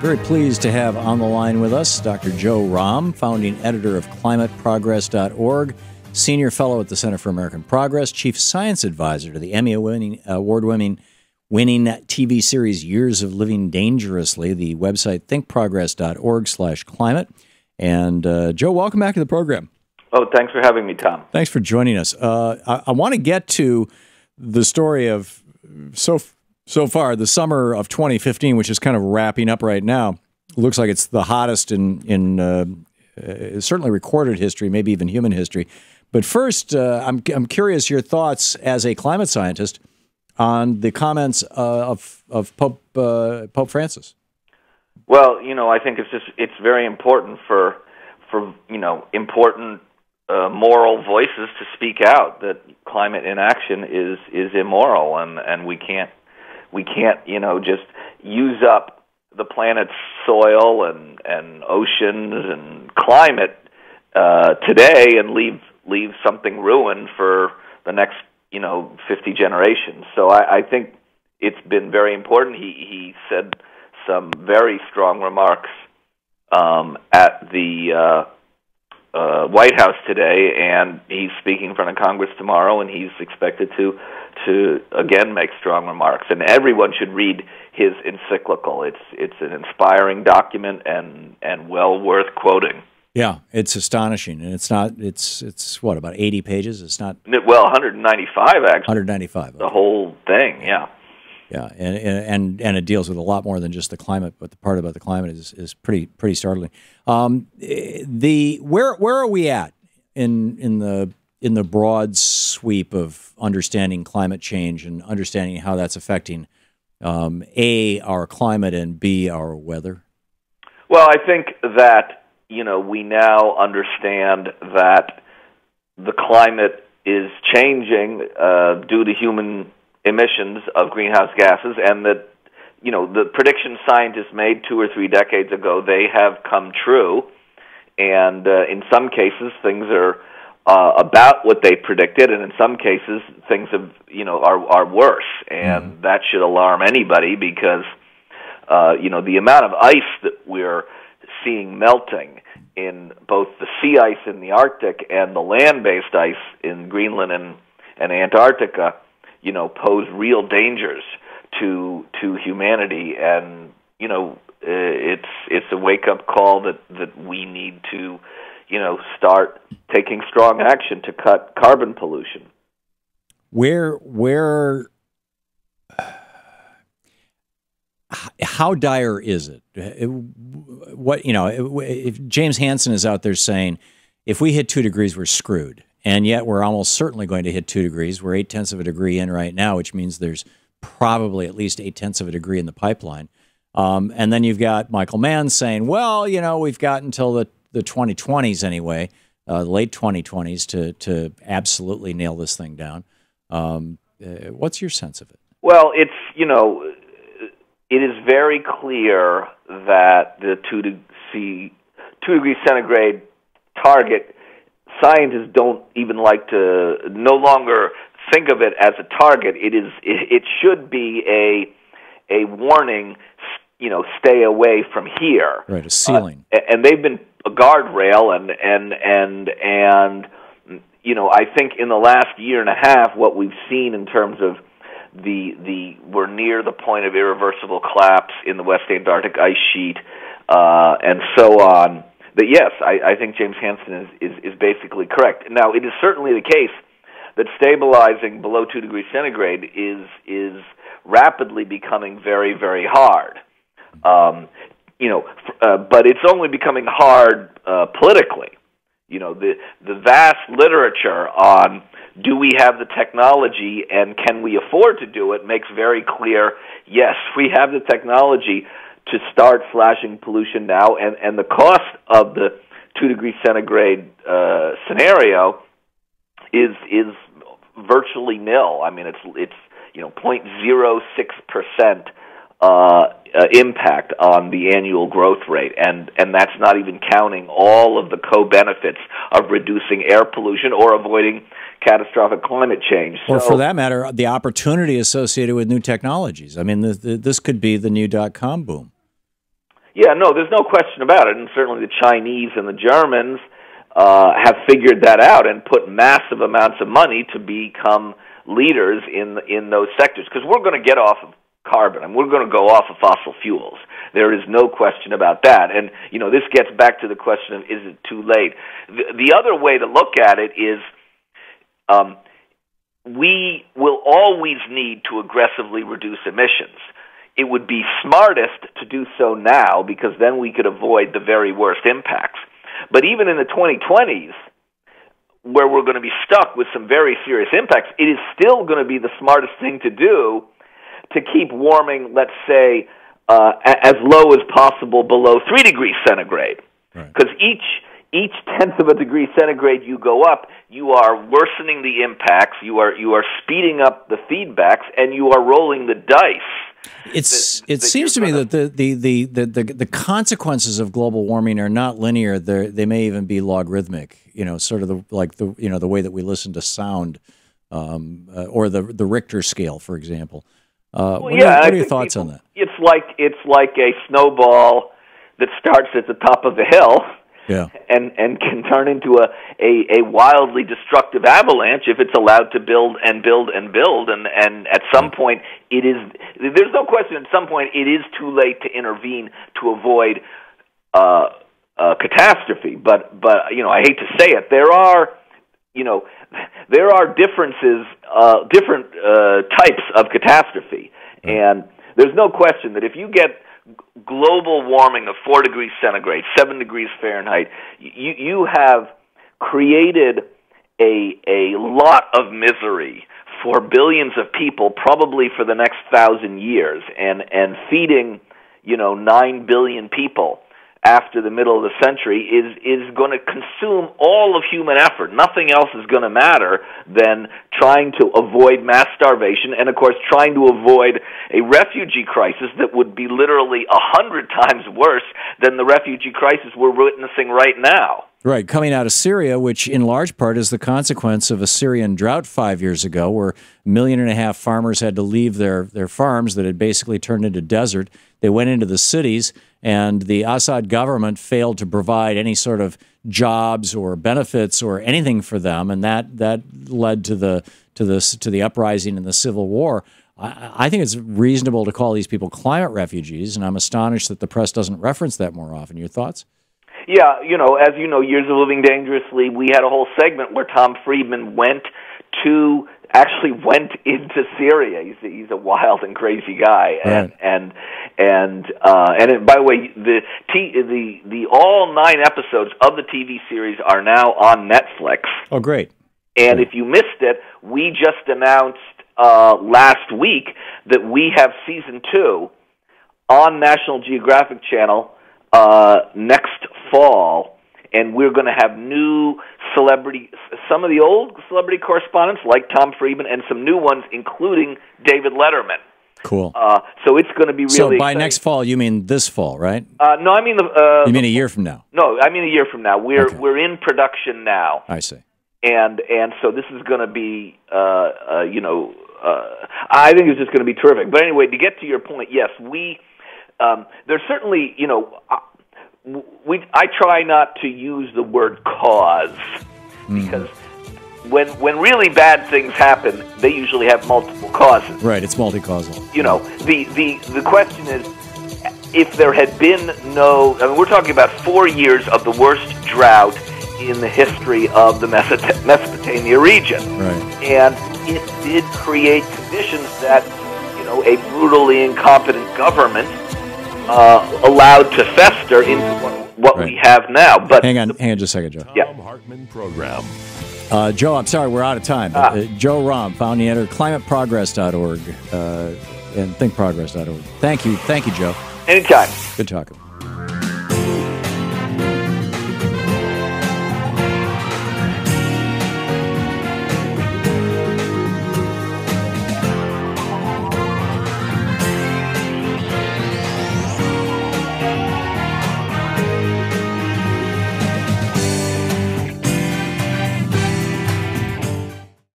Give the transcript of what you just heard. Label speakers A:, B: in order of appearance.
A: very pleased to have on the line with us Dr. Joe Romm, founding editor of climateprogress.org, senior fellow at the Center for American Progress, chief science advisor to the Emmy award winning winning TV series Years of Living Dangerously, the website thinkprogress.org slash climate. And uh, Joe, welcome back to the program.
B: Oh, thanks for having me, Thom.
A: Thanks for joining us. Uh, I, I want to get to the story of so so far the summer of 2015, which is kind of wrapping up right now. Looks like it's the hottest in in uh, uh, certainly recorded history, maybe even human history. But first, uh, I'm I'm curious your thoughts as a climate scientist on the comments uh, of of Pope uh, Pope Francis.
B: Well, you know, I think it's just it's very important for for you know important uh, moral voices to speak out that climate inaction is is immoral and and we can't we can't you know just use up the planet's soil and and oceans and climate uh, today and leave leave something ruined for the next you know 50 generations. So I, I think it's been very important. He he said some very strong remarks um, at the uh, uh, White House today, and he's speaking in front of Congress tomorrow, and he's expected to to again make strong remarks. And everyone should read his encyclical. It's it's an inspiring document and and well worth quoting.
A: Yeah, it's astonishing, and it's not. It's it's what about eighty pages? It's not.
B: Well, one hundred ninety-five actually. One
A: hundred ninety-five.
B: Okay. The whole thing, yeah.
A: Yeah, and, and and it deals with a lot more than just the climate, but the part about the climate is, is pretty pretty startling. Um, the where where are we at in in the in the broad sweep of understanding climate change and understanding how that's affecting um, a our climate and b our weather?
B: Well, I think that you know we now understand that the climate is changing uh, due to human emissions of greenhouse gases, and that you know the predictions scientists made two or three decades ago they have come true, and uh, in some cases things are uh, about what they predicted, and in some cases things have you know are are worse, and mm. that should alarm anybody because uh, you know the amount of ice that we're seeing melting in both the sea ice in the Arctic and the land-based ice in Greenland and and Antarctica you know pose real dangers to to humanity. And you know uh, it's it's a wake up call that that we need to you know start taking strong action to cut carbon pollution.
A: Where where how dire is it? What you know, if James Hansen is out there saying, if we hit two degrees, we're screwed and yet we're almost certainly going to hit two degrees. We're eight tenths of a degree in right now, which means there's probably at least eight tenths of a degree in the pipeline. Um, and then you've got Michael Mann saying, well, you know, we've got until the, the 2020s anyway, uh, late 2020s to, to absolutely nail this thing down. Um, uh, what's your sense of it?
B: Well, it's, you know, it is very clear that the two, to see, two degrees centigrade target scientists don't even like to no longer think of it as a target. It is it, it should be a a warning. You know, stay away from here.
A: Right, a ceiling.
B: Uh, and they've been a guardrail, and and and and you know, I think in the last year and a half, what we've seen in terms of the the we're near the point of irreversible collapse in the West Antarctic ice sheet, uh, and so on that yes, I, I think James Hansen is, is, is basically correct. Now, it is certainly the case that stabilizing below two degrees centigrade is is rapidly becoming very very hard. Um, you know, uh, but it's only becoming hard uh, politically. You know, the the vast literature on do we have the technology and can we afford to do it makes very clear. Yes, we have the technology to start slashing pollution now, and and the cost of the two degree centigrade uh, scenario is is virtually nil. I mean, it's it's you know 0.06 percent uh, uh, impact on the annual growth rate, and and that's not even counting all of the co-benefits of reducing air pollution or avoiding catastrophic climate change.
A: Or, so, for that matter, the opportunity associated with new technologies. I mean, the, the, this could be the new dot com boom.
B: Yeah, no, there's no question about it, and certainly the Chinese and the Germans uh, have figured that out and put massive amounts of money to become leaders in in those sectors because we're going to get off of carbon and we're going to go off of fossil fuels. There is no question about that. And you know, this gets back to the question of is it too late? The, the other way to look at it is. Um, we will always need to aggressively reduce emissions. It would be smartest to do so now because then we could avoid the very worst impacts. But even in the 2020s, where we're going to be stuck with some very serious impacts, it is still going to be the smartest thing to do to keep warming, let's say, uh, as low as possible below 3 degrees centigrade. Because right. each each tenth of a degree centigrade you go up, you are worsening the impacts, you are you are speeding up the feedbacks, and you are rolling the dice
A: it's that, it that seems to me that the, the, the, the, the, consequences of global warming are not linear. They they may even be logarithmic. You know, sort of the like the you know the way that we listen to sound, um, uh, or the the Richter scale, for example. Uh, well, what, yeah, are, what are your thoughts
B: people,
A: on that?
B: It's like it's like a snowball that starts at the top of the hill
A: yeah.
B: and and can turn into a, a a wildly destructive avalanche if it's allowed to build and build and build. And and at some point it is there's no question at some point it is too late to intervene to avoid uh, uh, catastrophe. But but you know I hate to say it there are you know there are differences uh, different uh, types of catastrophe. And there's no question that if you get global warming of 4 degrees centigrade, 7 degrees Fahrenheit, you, you have created a, a lot of misery for billions of people, probably for the next thousand years, and, and feeding, you know, 9 billion people after the middle of the century is is going to consume all of human effort. Nothing else is going to matter than trying to avoid mass starvation and of course trying to avoid a refugee crisis that would be literally a hundred times worse than the refugee crisis we're witnessing right now.
A: Right, coming out of Syria, which in large part is the consequence of a Syrian drought five years ago, where a million and a half farmers had to leave their, their farms that had basically turned into desert. They went into the cities and the Assad government failed to provide any sort of jobs or benefits or anything for them, and that that led to the to this to the uprising and the civil war. I, I think it's reasonable to call these people climate refugees, and I'm astonished that the press doesn't reference that more often. Your thoughts?
B: Yeah, you know, as you know, Years of Living Dangerously, we had a whole segment where Tom Friedman went to actually went into Syria. He's a, he's a wild and crazy guy, and right. and and uh, and it, by the way, the t- the the all nine episodes of the TV series are now on Netflix.
A: Oh, great!
B: And great. if you missed it, we just announced uh, last week that we have season two on National Geographic Channel uh, next fall and we're going to have new celebrity, some of the old celebrity correspondents like Tom Friedman, and some new ones, including David Letterman.
A: Cool.
B: Uh, so it's going to be really. So
A: by
B: exciting.
A: next fall, you mean this fall, right?
B: Uh, no, I mean the. Uh,
A: you mean a year from now?
B: No, I mean a year from now. We're okay. we're in production now.
A: I see.
B: And and so this is going to be, uh, uh, you know, uh, I think it's just going to be terrific. But anyway, to get to your point, yes, we. Um, there's certainly, you know, we I try not to use the word cause mm. because when when really bad things happen, they usually have multiple causes.
A: Right, it's multi-causal.
B: You know, the the the question is if there had been no I mean we're talking about 4 years of the worst drought in the history of the Mesopotamia region.
A: Right.
B: And it did create conditions that, you know, a brutally incompetent government uh, allowed to fester into what, what right. we have now. But
A: hang on, the, hang on just a second, Joe.
B: Yeah.
C: Hartmann program.
A: Uh, Joe, I'm sorry, we're out of time. Ah. Uh, Joe Romm, founding editor, climateprogress.org uh, and thinkprogress.org. Thank you. Thank you, Joe.
B: Anytime.
A: Good talking.